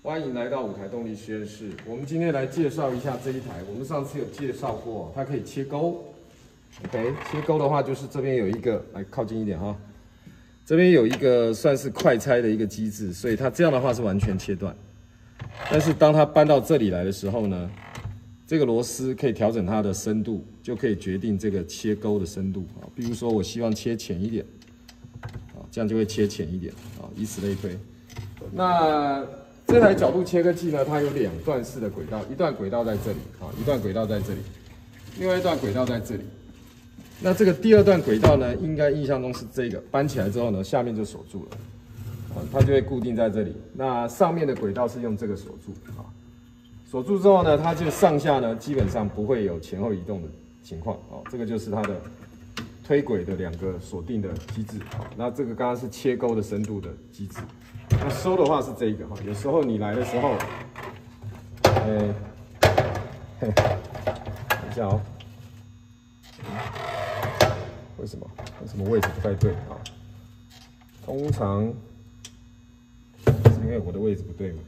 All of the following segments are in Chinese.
欢迎来到舞台动力实验室。我们今天来介绍一下这一台，我们上次有介绍过，它可以切钩。OK，切钩的话就是这边有一个，来靠近一点哈，这边有一个算是快拆的一个机制，所以它这样的话是完全切断。但是当它搬到这里来的时候呢，这个螺丝可以调整它的深度，就可以决定这个切钩的深度啊。比如说我希望切浅一点，啊，这样就会切浅一点啊，以此类推。那这台角度切割器呢，它有两段式的轨道，一段轨道在这里啊，一段轨道在这里，另外一段轨道在这里。那这个第二段轨道呢，应该印象中是这个，搬起来之后呢，下面就锁住了，啊，它就会固定在这里。那上面的轨道是用这个锁住，啊，锁住之后呢，它就上下呢基本上不会有前后移动的情况，哦，这个就是它的推轨的两个锁定的机制，啊，那这个刚刚是切钩的深度的机制，那收的话是这个，哈，有时候你来的时候，哎，嘿，等一下哦。为什么？为什么位置不太对啊？通常是因为我的位置不对嘛？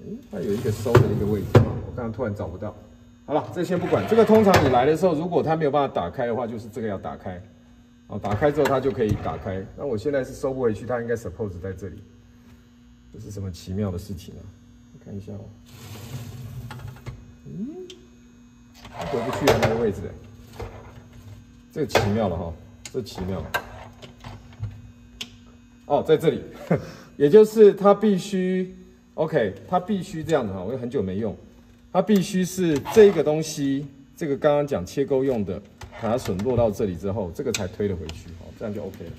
诶，它有一个收的一个位置啊，我刚刚突然找不到。好了，这先不管。这个通常你来的时候，如果它没有办法打开的话，就是这个要打开。哦，打开之后它就可以打开。那我现在是收不回去，它应该 suppose 在这里。这是什么奇妙的事情啊？看一下哦。嗯。回不去的那个位置，这个奇妙了哈，这奇妙了。哦，在这里，也就是它必须，OK，它必须这样的哈，我很久没用，它必须是这个东西，这个刚刚讲切钩用的卡损落到这里之后，这个才推了回去，哦，这样就 OK 了，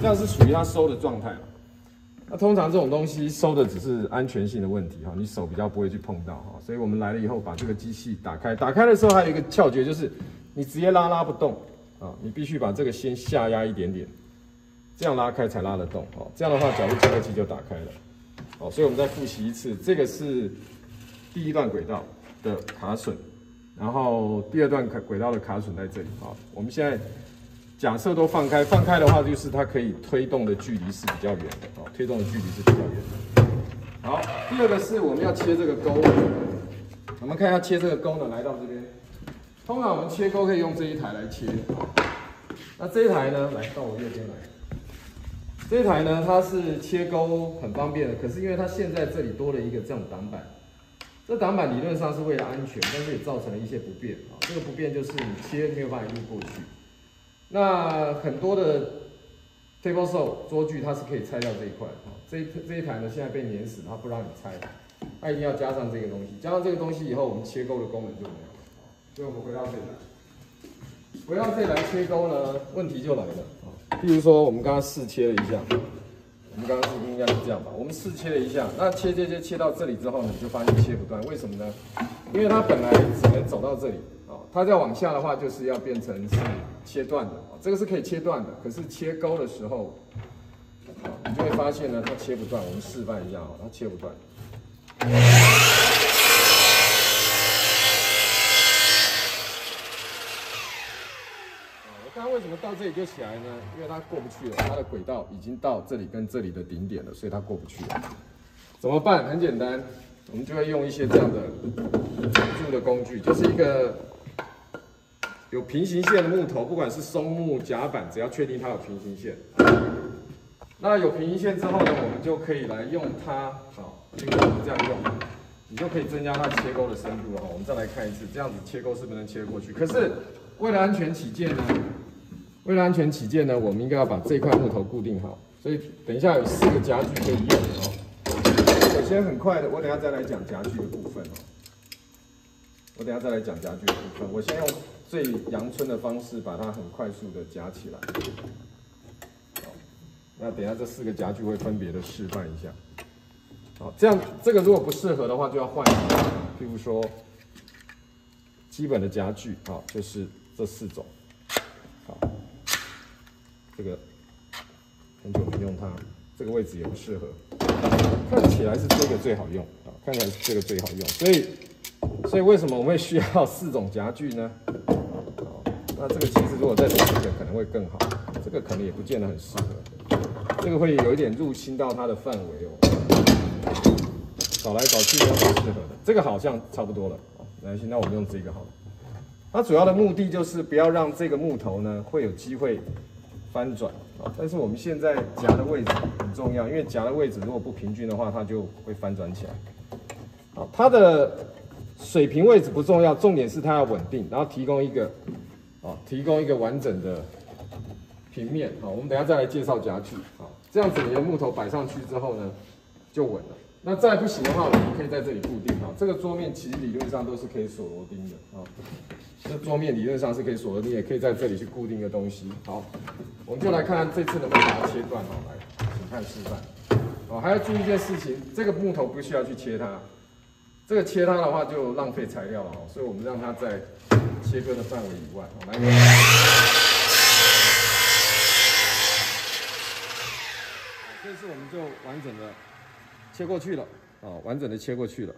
这样是属于它收的状态了。那通常这种东西收的只是安全性的问题哈，你手比较不会去碰到哈，所以我们来了以后把这个机器打开，打开的时候还有一个窍诀，就是你直接拉拉不动啊，你必须把这个先下压一点点，这样拉开才拉得动哦，这样的话角度切割器就打开了，好，所以我们再复习一次，这个是第一段轨道的卡损，然后第二段轨道的卡榫在这里啊，我们现在。假设都放开，放开的话就是它可以推动的距离是比较远的哦，推动的距离是比较远的。好，第二个是我们要切这个钩，我们看一下切这个钩呢，来到这边，通常我们切钩可以用这一台来切，那这一台呢，来到我右边来，这一台呢它是切钩很方便的，可是因为它现在这里多了一个这样的挡板，这挡板理论上是为了安全，但是也造成了一些不便啊，这个不便就是你切没有办法一路过去。那很多的 table saw 桌具它是可以拆掉这一块啊，这一这一台呢现在被碾死，它不让你拆，它一定要加上这个东西，加上这个东西以后，我们切钩的功能就没有了。所以我们回到这里来，回到这里来切钩呢，问题就来了啊。譬如说我们刚刚试切了一下，我们刚刚是应该是这样吧？我们试切了一下，那切切切切到这里之后呢，你就发现切不断，为什么呢？因为它本来只能走到这里啊。它再往下的话，就是要变成是切断的啊，这个是可以切断的。可是切钩的时候，你就会发现呢，它切不断。我们示范一下啊，它切不断。我刚为什么到这里就起来呢？因为它过不去了，它的轨道已经到这里跟这里的顶点了，所以它过不去了。怎么办？很简单，我们就会用一些这样的辅助的工具，就是一个。有平行线的木头，不管是松木、夹板，只要确定它有平行线，那有平行线之后呢，我们就可以来用它。好，这个我们这样用，你就可以增加它切钩的深度了。哈，我们再来看一次，这样子切钩是不是能切过去？可是为了安全起见呢，为了安全起见呢，我们应该要把这块木头固定好。所以等一下有四个夹具可以用哦。首先很快的，我等下再来讲夹具的部分哦。我等下再来讲夹具的部分，我先用。最阳春的方式，把它很快速的夹起来。好，那等下这四个夹具会分别的示范一下。好，这样这个如果不适合的话，就要换。譬如说，基本的夹具，啊，就是这四种。这个很久没用它，这个位置也不适合。看起来是这个最好用啊，看起来是这个最好用。所以，所以为什么我们会需要四种夹具呢？那这个其实如果再选一个可能会更好，这个可能也不见得很适合。这个会有一点入侵到它的范围哦。找来找去没有很适合的，这个好像差不多了。来，现在我们用这个好了。它主要的目的就是不要让这个木头呢会有机会翻转啊。但是我们现在夹的位置很重要，因为夹的位置如果不平均的话，它就会翻转起来。好，它的水平位置不重要，重点是它要稳定，然后提供一个啊，提供一个完整的平面。好，我们等下再来介绍夹具。好，这样子你的木头摆上去之后呢，就稳了。那再不行的话，我们可以在这里固定啊。这个桌面其实理论上都是可以锁螺钉的啊。这桌面理论上是可以锁的，你，也可以在这里去固定一个东西。好，我们就来看看这次能不能把它切断。好，来，请看示范。哦，还要注意一件事情，这个木头不需要去切它。这个切它的话就浪费材料了哦，所以我们让它在切割的范围以外。来，这次我们就完整的。切过去了，啊，完整的切过去了。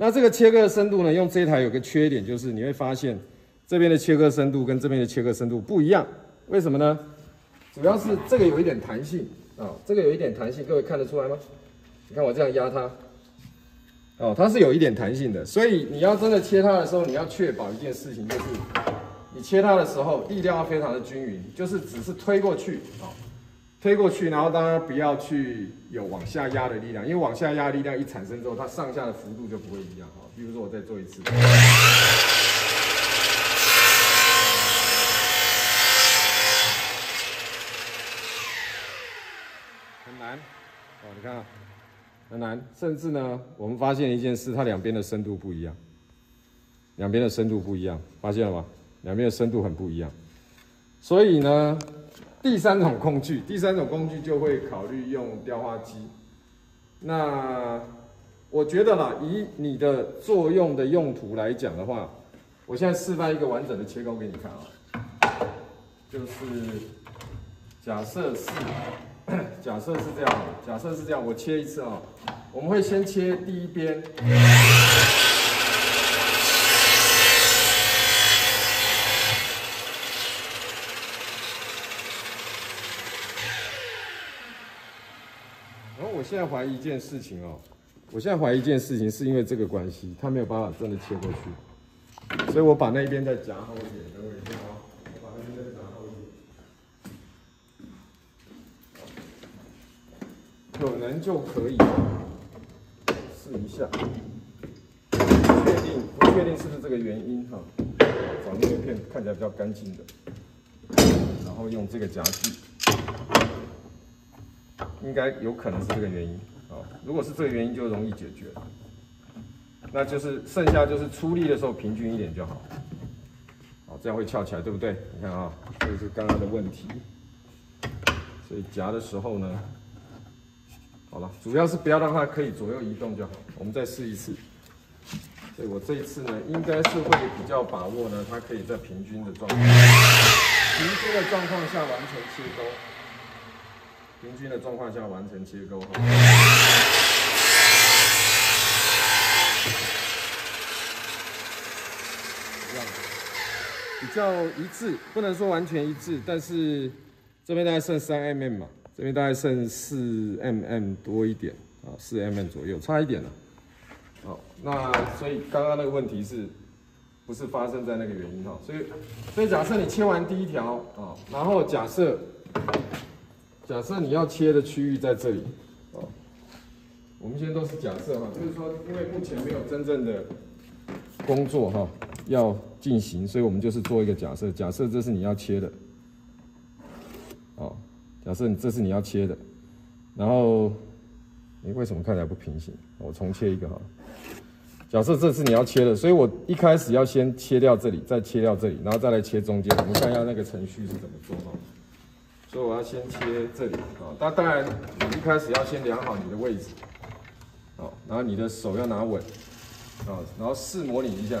那这个切割的深度呢？用这一台有个缺点，就是你会发现这边的切割深度跟这边的切割深度不一样。为什么呢？主要是这个有一点弹性啊，这个有一点弹性，各位看得出来吗？你看我这样压它，哦，它是有一点弹性的。所以你要真的切它的时候，你要确保一件事情，就是你切它的时候力量要非常的均匀，就是只是推过去啊。推过去，然后当然不要去有往下压的力量，因为往下压力量一产生之后，它上下的幅度就不会一样哈。比如说我再做一次，很难哦，你看很难，甚至呢，我们发现一件事，它两边的深度不一样，两边的深度不一样，发现了吗？两边的深度很不一样，所以呢。第三种工具，第三种工具就会考虑用雕花机。那我觉得啦，以你的作用的用途来讲的话，我现在示范一个完整的切工给你看啊。就是假设是，假设是这样，假设是这样，我切一次啊，我们会先切第一边。现在怀疑一件事情哦，我现在怀疑一件事情，是因为这个关系，他没有办法真的切过去，所以我把那边再夹厚一点，等我一下啊，我把那边再夹厚一点，可能就可以试一下，确定不确定是不是这个原因哈，找那片看起来比较干净的，然后用这个夹具。应该有可能是这个原因啊，如果是这个原因，就容易解决。那就是剩下就是出力的时候平均一点就好，好，这样会翘起来，对不对？你看啊，这是刚刚的问题。所以夹的时候呢，好了，主要是不要让它可以左右移动就好。我们再试一次。所以我这一次呢，应该是会比较把握呢，它可以在平均的状况，平均的状况下完成切钩。平均的状况下完成切钩，比较一致，不能说完全一致，但是这边大概剩三 mm 嘛，这边大概剩四 mm 多一点啊，四 mm 左右，差一点了。好，那所以刚刚那个问题是不是发生在那个原因哈？所以，所以假设你切完第一条啊，然后假设。假设你要切的区域在这里，哦，我们现在都是假设哈，就是说，因为目前没有真正的工作哈要进行，所以我们就是做一个假设，假设这是你要切的，哦，假设你这是你要切的，然后，你为什么看起来不平行？我重切一个哈，假设这是你要切的，所以我一开始要先切掉这里，再切掉这里，然后再来切中间，我们看一下那个程序是怎么做哈。所以我要先切这里啊，那当然你一开始要先量好你的位置，好，然后你的手要拿稳，啊，然后试模拟一下，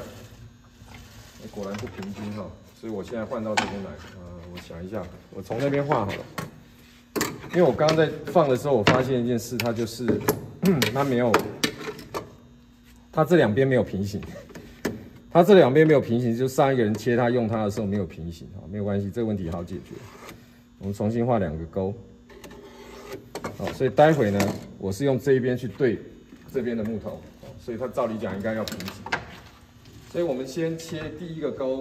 果然不平均哈，所以我现在换到这边来，呃，我想一下，我从那边画好了，因为我刚刚在放的时候，我发现一件事，它就是 它没有，它这两边没有平行，它这两边没有平行，就上一个人切它用它的时候没有平行啊，没有关系，这个问题好解决。我们重新画两个勾，好，所以待会呢，我是用这一边去对这边的木头，所以它照理讲应该要平行。所以我们先切第一个勾。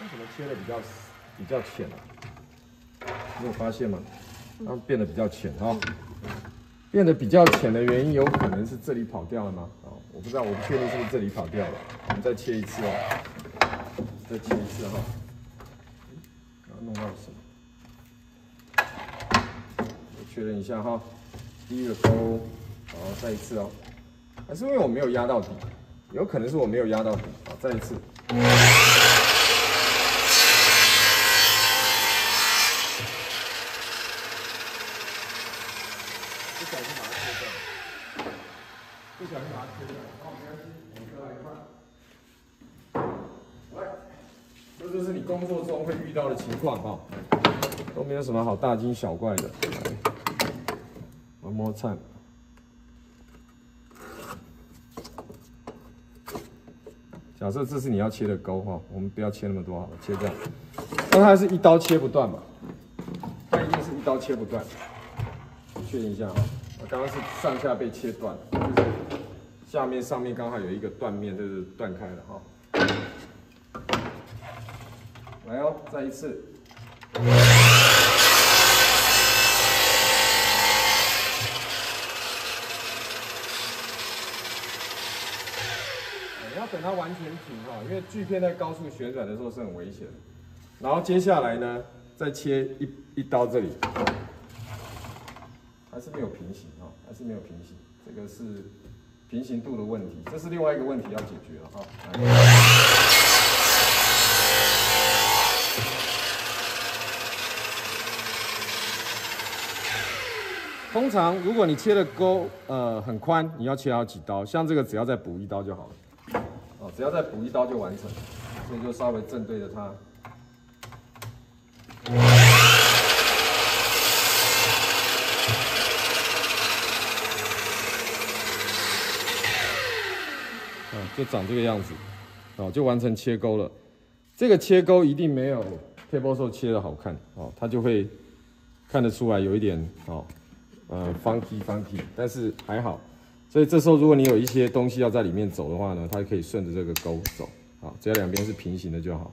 为什么切的比较比较浅啊？你有发现吗？它变得比较浅哈。变得比较浅的原因，有可能是这里跑掉了吗？哦，我不知道，我不确定是不是这里跑掉了。我们再切一次哦，再切一次哈。刚刚弄到了什么？我确认一下哈，第一个钩，好，再一次哦。还是因为我没有压到底，有可能是我没有压到底。好，再一次。工作中会遇到的情况哈，都没有什么好大惊小怪的。One more time。假设这是你要切的钩哈，我们不要切那么多好了，切这样。那它是一刀切不断嘛？它一定是一刀切不断。确认一下哈，我刚刚是上下被切断，就是下面上面刚好有一个断面，就是断开了哈。来哦，再一次。你要等它完全平哈，因为锯片在高速旋转的时候是很危险的。然后接下来呢，再切一一刀这里，还是没有平行哈，还是没有平行，这个是平行度的问题，这是另外一个问题要解决了哈。通常，如果你切的钩呃很宽，你要切好几刀，像这个只要再补一刀就好了。哦，只要再补一刀就完成，所以就稍微正对着它。嗯，就长这个样子，哦，就完成切钩了。这个切钩一定没有 table saw 切的好看，哦，它就会看得出来有一点哦。呃，funky funky，但是还好，所以这时候如果你有一些东西要在里面走的话呢，它可以顺着这个沟走，好，只要两边是平行的就好。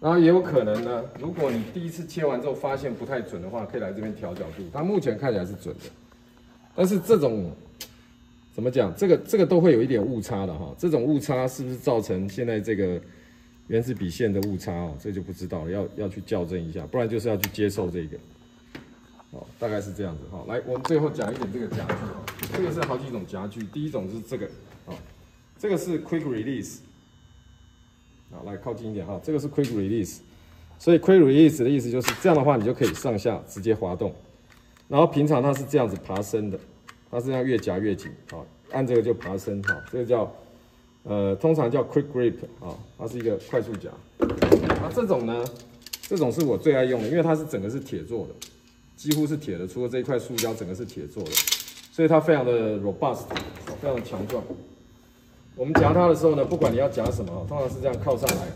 然后也有可能呢，如果你第一次切完之后发现不太准的话，可以来这边调角度，它目前看起来是准的。但是这种怎么讲，这个这个都会有一点误差的哈，这种误差是不是造成现在这个原子笔线的误差哦？这就不知道了，要要去校正一下，不然就是要去接受这个。哦，大概是这样子哈。来，我们最后讲一点这个夹具哈。这个是好几种夹具，第一种是这个，哦，这个是 quick release。好，来靠近一点哈，这个是 quick release。所以 quick release 的意思就是这样的话，你就可以上下直接滑动。然后平常它是这样子爬升的，它是这样越夹越紧，好，按这个就爬升哈。这个叫呃，通常叫 quick grip 啊，它是一个快速夹。那这种呢，这种是我最爱用的，因为它是整个是铁做的。几乎是铁的，除了这一块塑胶，整个是铁做的，所以它非常的 robust，非常的强壮。我们夹它的时候呢，不管你要夹什么，通常是这样靠上来，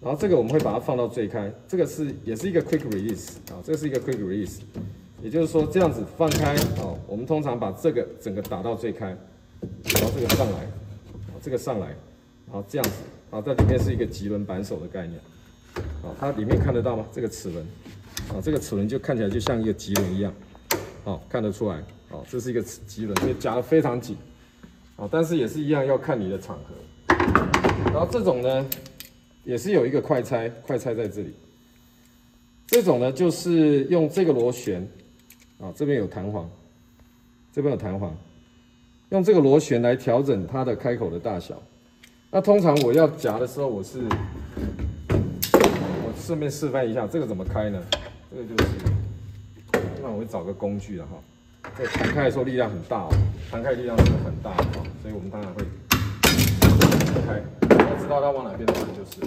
然后这个我们会把它放到最开，这个是也是一个 quick release 啊，这是一个 quick release，也就是说这样子放开啊，我们通常把这个整个打到最开，然后这个上来，这个上来，然后这样子，然后在里面是一个棘轮扳手的概念，啊，它里面看得到吗？这个齿轮。啊，这个齿轮就看起来就像一个棘轮一样，好看得出来，哦，这是一个棘轮，所以夹得非常紧，哦，但是也是一样要看你的场合。然后这种呢，也是有一个快拆，快拆在这里。这种呢，就是用这个螺旋，啊，这边有弹簧，这边有弹簧，用这个螺旋来调整它的开口的大小。那通常我要夹的时候，我是，我顺便示范一下这个怎么开呢？这个就是，那我会找个工具的哈，在弹开的时候力量很大哦，弹开力量是很大的哈，所以我们当然会开，要知道它往哪边转就是。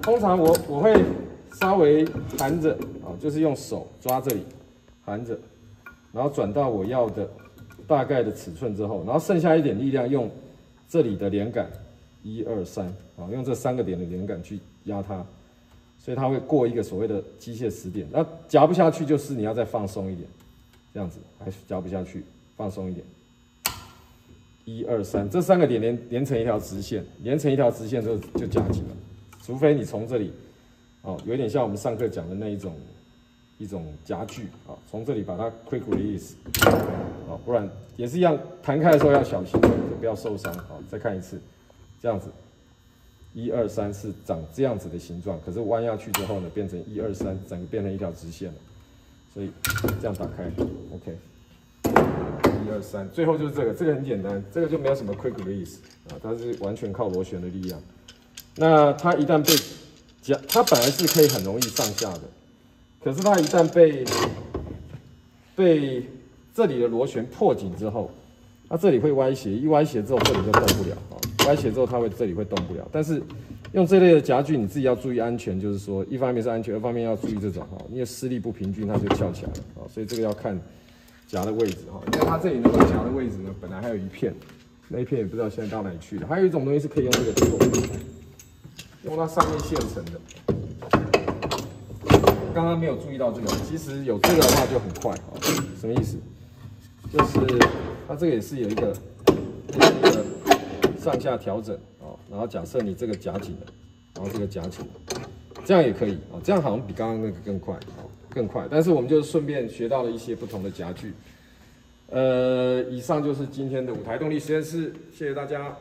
通常我我会稍微含着啊，就是用手抓这里，含着，然后转到我要的大概的尺寸之后，然后剩下一点力量用这里的连杆，一二三，啊，用这三个点的连杆去压它，所以它会过一个所谓的机械死点。那夹不下去，就是你要再放松一点，这样子还是夹不下去，放松一点。一二三，这三个点连连成一条直线，连成一条直线之后就夹紧了。除非你从这里，哦，有点像我们上课讲的那一种一种夹具啊，从这里把它 quick release，啊，不然也是一样，弹开的时候要小心，不要受伤。好，再看一次，这样子，一二三是长这样子的形状，可是弯下去之后呢，变成一二三，整个变成一条直线了。所以这样打开，OK。一二三，最后就是这个，这个很简单，这个就没有什么 quick release 啊，它是完全靠螺旋的力量。那它一旦被夹，它本来是可以很容易上下的，可是它一旦被被这里的螺旋破紧之后，它这里会歪斜，一歪斜之后这里就动不了啊，歪斜之后它会这里会动不了。但是用这类的夹具，你自己要注意安全，就是说一方面是安全，二方面要注意这种哈，因为施力不平均，它就翘起来了啊，所以这个要看。夹的位置哈，因为它这里那个夹的位置呢，本来还有一片，那一片也不知道现在到哪里去了。还有一种东西是可以用这个做，用它上面现成的。刚刚没有注意到这个，其实有这个的话就很快啊。什么意思？就是它这个也是有一个一个上下调整啊。然后假设你这个夹紧了，然后这个夹紧了，这样也可以啊。这样好像比刚刚那个更快啊。更快，但是我们就顺便学到了一些不同的夹具。呃，以上就是今天的舞台动力实验室，谢谢大家。